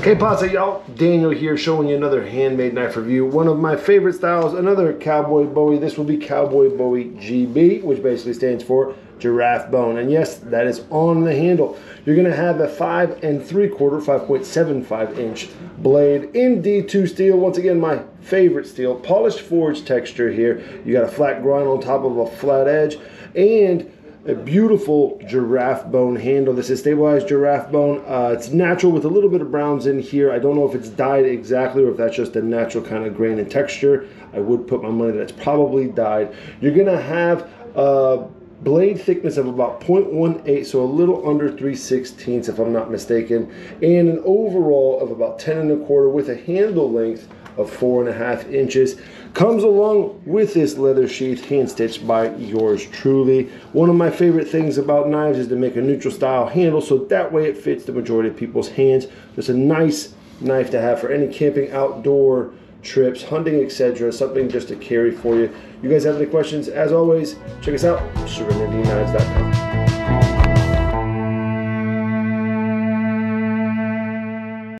Hey Pazza y'all, Daniel here showing you another handmade knife review. One of my favorite styles, another Cowboy Bowie. This will be Cowboy Bowie GB, which basically stands for giraffe bone. And yes, that is on the handle. You're gonna have a five and three quarter, 5.75 inch blade in D2 steel. Once again, my favorite steel, polished forged texture here. You got a flat grind on top of a flat edge and a beautiful giraffe bone handle. This is stabilized giraffe bone. Uh, it's natural with a little bit of browns in here. I don't know if it's dyed exactly or if that's just a natural kind of grain and texture. I would put my money that it's probably dyed. You're gonna have a blade thickness of about 0.18, so a little under 3 16ths if I'm not mistaken, and an overall of about 10 and a quarter with a handle length of four and a half inches. Comes along with this leather sheath, hand stitched by yours truly. One of my favorite things about knives is to make a neutral style handle so that way it fits the majority of people's hands. Just a nice knife to have for any camping outdoor trips, hunting, etc. Something just to carry for you. You guys have any questions? As always, check us out, SerenityKnives.com.